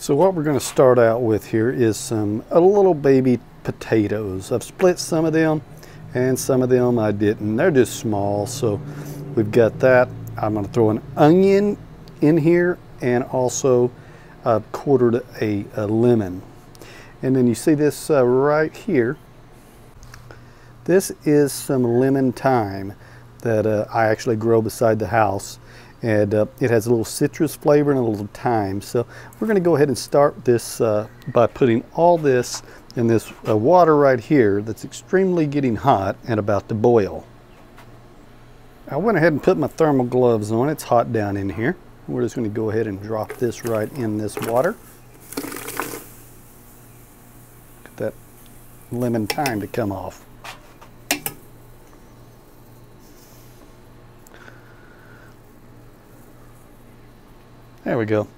So what we're going to start out with here is some a little baby potatoes. I've split some of them and some of them I didn't. They're just small so we've got that. I'm going to throw an onion in here and also I've quartered a, a lemon. And then you see this uh, right here. This is some lemon thyme that uh, I actually grow beside the house and uh, it has a little citrus flavor and a little thyme. So we're going to go ahead and start this uh, by putting all this in this uh, water right here that's extremely getting hot and about to boil. I went ahead and put my thermal gloves on. It's hot down in here. We're just going to go ahead and drop this right in this water. Get that lemon thyme to come off. There we go.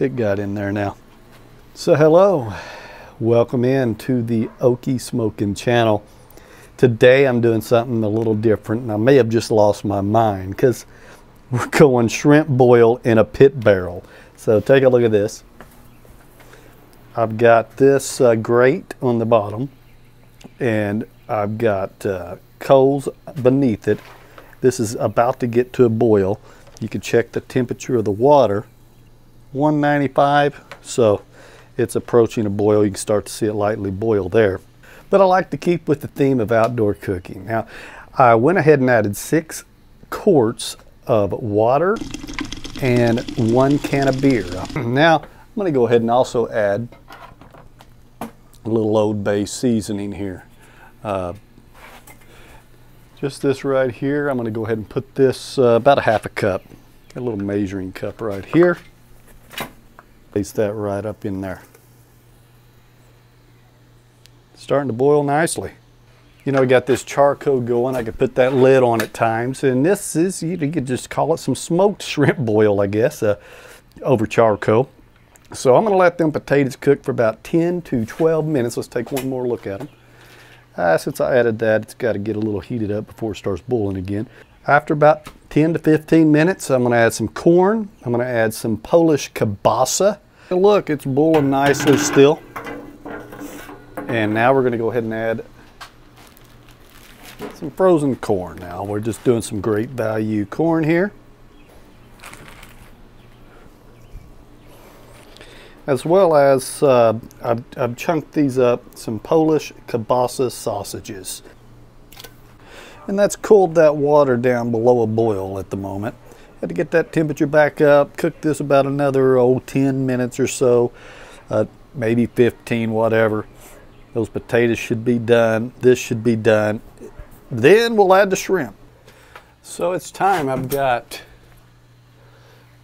It got in there now. So hello, welcome in to the Okie Smokin channel. Today I'm doing something a little different and I may have just lost my mind because we're going shrimp boil in a pit barrel. So take a look at this. I've got this uh, grate on the bottom and I've got uh, coals beneath it. This is about to get to a boil. You can check the temperature of the water, 195. So it's approaching a boil. You can start to see it lightly boil there. But I like to keep with the theme of outdoor cooking. Now, I went ahead and added six quarts of water and one can of beer. Now, I'm going to go ahead and also add a little Old Bay seasoning here. Uh, just this right here, I'm going to go ahead and put this uh, about a half a cup. A little measuring cup right here. Place that right up in there. Starting to boil nicely. You know, we got this charcoal going. I could put that lid on at times. And this is, you could just call it some smoked shrimp boil, I guess, uh, over charcoal. So I'm going to let them potatoes cook for about 10 to 12 minutes. Let's take one more look at them. Uh, since I added that, it's got to get a little heated up before it starts boiling again. After about 10 to 15 minutes, I'm going to add some corn. I'm going to add some Polish kielbasa. Look, it's boiling nicely still. And now we're going to go ahead and add some frozen corn now. We're just doing some great value corn here. As well as uh, I've, I've, chunked these up, some Polish kielbasa sausages. And that's cooled that water down below a boil at the moment. Had to get that temperature back up, cook this about another oh, 10 minutes or so, uh, maybe 15, whatever. Those potatoes should be done. This should be done. Then we'll add the shrimp. So it's time. I've got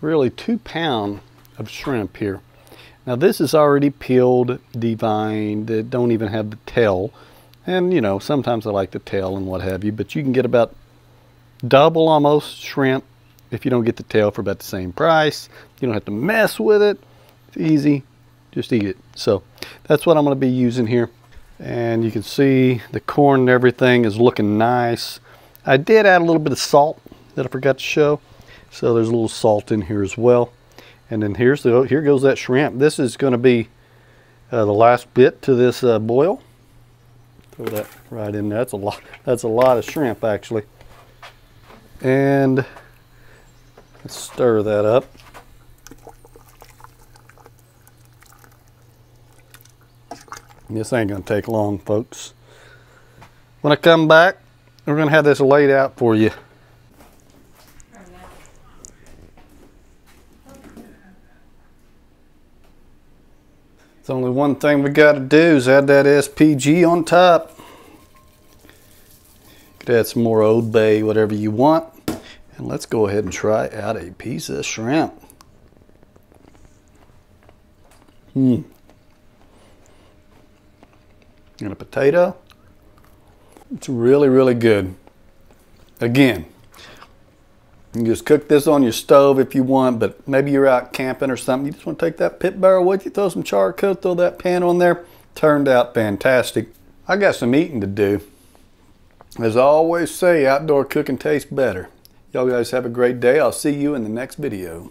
really two pound of shrimp here. Now this is already peeled, devined, that don't even have the tail. And you know, sometimes I like the tail and what have you, but you can get about double almost shrimp if you don't get the tail for about the same price. You don't have to mess with it. It's easy, just eat it. So that's what I'm gonna be using here. And you can see the corn and everything is looking nice. I did add a little bit of salt that I forgot to show. So there's a little salt in here as well. And then here's the here goes that shrimp. This is going to be uh, the last bit to this uh, boil. Throw that right in there. That's a lot. That's a lot of shrimp actually. And let's stir that up. This ain't gonna take long, folks. When I come back, we're gonna have this laid out for you. It's only one thing we got to do is add that SPG on top. Could add some more Old Bay, whatever you want. And let's go ahead and try out a piece of shrimp. Hmm. And a potato. It's really, really good. Again, you just cook this on your stove if you want, but maybe you're out camping or something. You just want to take that pit barrel with you, throw some charcoal, throw that pan on there. Turned out fantastic. I got some eating to do. As I always say, outdoor cooking tastes better. Y'all guys have a great day. I'll see you in the next video.